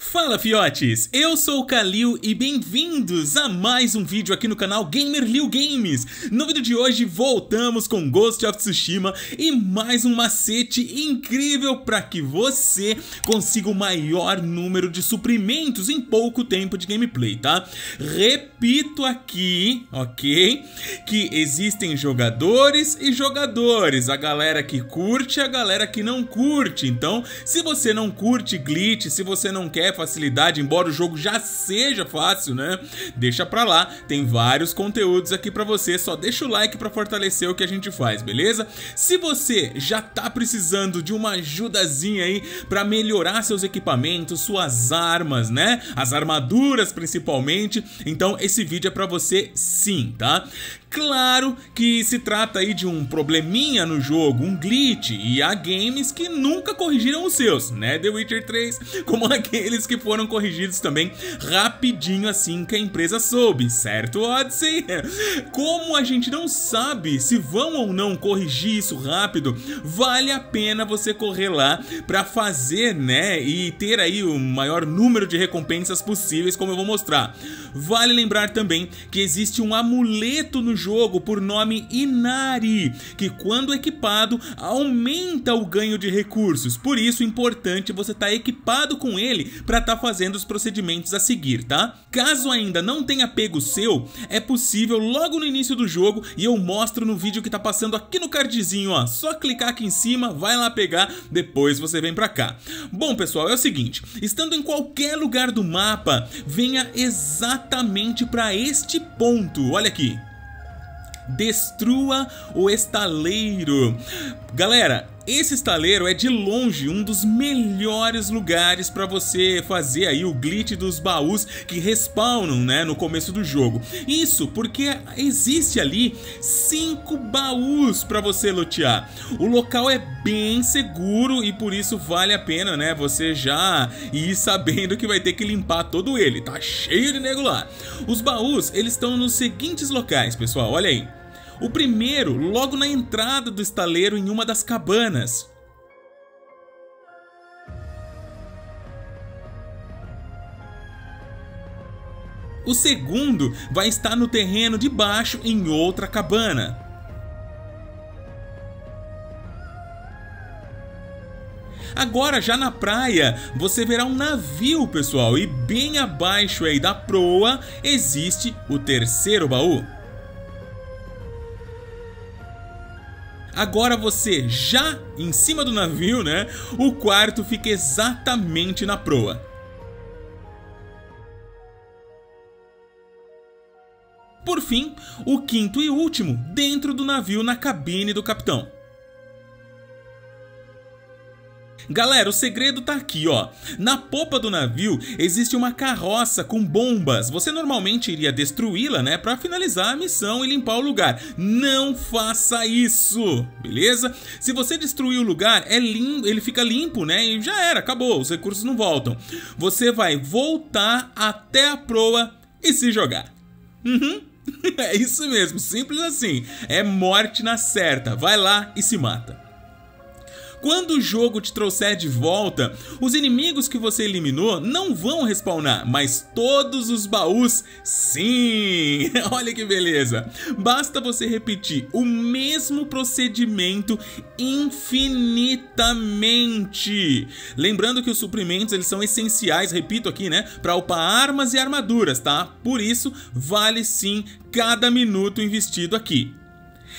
Fala fiotes, eu sou o Kalil e bem-vindos a mais um vídeo aqui no canal Gamer Liu Games. No vídeo de hoje voltamos com Ghost of Tsushima e mais um macete incrível para que você consiga o maior número de suprimentos em pouco tempo de gameplay, tá? Repito aqui, ok? Que existem jogadores e jogadores, a galera que curte e a galera que não curte. Então, se você não curte glitch, se você não quer facilidade, embora o jogo já seja fácil, né? Deixa pra lá, tem vários conteúdos aqui pra você, só deixa o like pra fortalecer o que a gente faz, beleza? Se você já tá precisando de uma ajudazinha aí pra melhorar seus equipamentos, suas armas, né? As armaduras principalmente, então esse vídeo é pra você sim, tá? Claro que se trata aí de um probleminha no jogo, um glitch, e há games que nunca corrigiram os seus, né? The Witcher 3, como aqueles que foram corrigidos também rapidinho assim que a empresa soube, certo Odyssey? Como a gente não sabe se vão ou não corrigir isso rápido, vale a pena você correr lá para fazer, né, e ter aí o maior número de recompensas possíveis, como eu vou mostrar. Vale lembrar também que existe um amuleto no jogo por nome Inari, que quando equipado aumenta o ganho de recursos. Por isso é importante você estar tá equipado com ele para estar tá fazendo os procedimentos a seguir, tá? Caso ainda não tenha pego seu, é possível logo no início do jogo e eu mostro no vídeo que tá passando aqui no cardzinho, ó. Só clicar aqui em cima, vai lá pegar, depois você vem pra cá. Bom, pessoal, é o seguinte, estando em qualquer lugar do mapa, venha exatamente para este ponto. Olha aqui, destrua o estaleiro. Galera, esse estaleiro é de longe um dos melhores lugares para você fazer aí o glitch dos baús que respawnam, né, no começo do jogo. Isso porque existe ali cinco baús para você lotear. O local é bem seguro e por isso vale a pena, né, você já ir sabendo que vai ter que limpar todo ele. Tá cheio de nego lá. Os baús, eles estão nos seguintes locais, pessoal. Olha aí. O primeiro, logo na entrada do estaleiro em uma das cabanas. O segundo vai estar no terreno de baixo em outra cabana. Agora, já na praia, você verá um navio, pessoal, e bem abaixo aí da proa existe o terceiro baú. Agora você já em cima do navio, né? O quarto fica exatamente na proa. Por fim, o quinto e último, dentro do navio na cabine do capitão. Galera, o segredo tá aqui, ó. Na popa do navio existe uma carroça com bombas. Você normalmente iria destruí-la, né, para finalizar a missão e limpar o lugar. Não faça isso, beleza? Se você destruir o lugar, é limpo, ele fica limpo, né, e já era, acabou, os recursos não voltam. Você vai voltar até a proa e se jogar. Uhum. É isso mesmo, simples assim. É morte na certa. Vai lá e se mata. Quando o jogo te trouxer de volta, os inimigos que você eliminou não vão respawnar, mas todos os baús sim! Olha que beleza! Basta você repetir o mesmo procedimento infinitamente. Lembrando que os suprimentos eles são essenciais, repito aqui, né, para upar armas e armaduras, tá? Por isso, vale sim cada minuto investido aqui.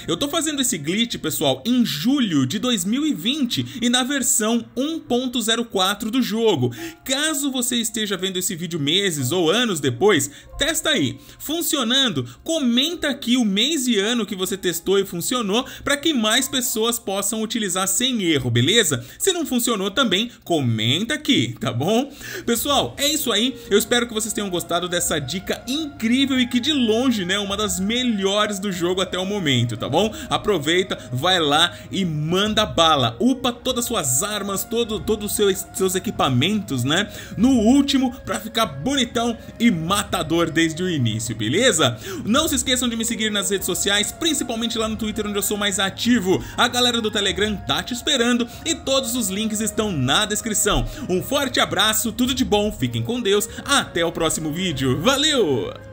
Eu tô fazendo esse glitch, pessoal, em julho de 2020 e na versão 1.04 do jogo. Caso você esteja vendo esse vídeo meses ou anos depois, testa aí. Funcionando, comenta aqui o mês e ano que você testou e funcionou para que mais pessoas possam utilizar sem erro, beleza? Se não funcionou também, comenta aqui, tá bom? Pessoal, é isso aí. Eu espero que vocês tenham gostado dessa dica incrível e que de longe, né, uma das melhores do jogo até o momento, tá bom? Aproveita, vai lá e manda bala. Upa todas as suas armas, todo, todos os seus, seus equipamentos, né? No último, pra ficar bonitão e matador desde o início, beleza? Não se esqueçam de me seguir nas redes sociais, principalmente lá no Twitter, onde eu sou mais ativo. A galera do Telegram tá te esperando e todos os links estão na descrição. Um forte abraço, tudo de bom, fiquem com Deus, até o próximo vídeo. Valeu!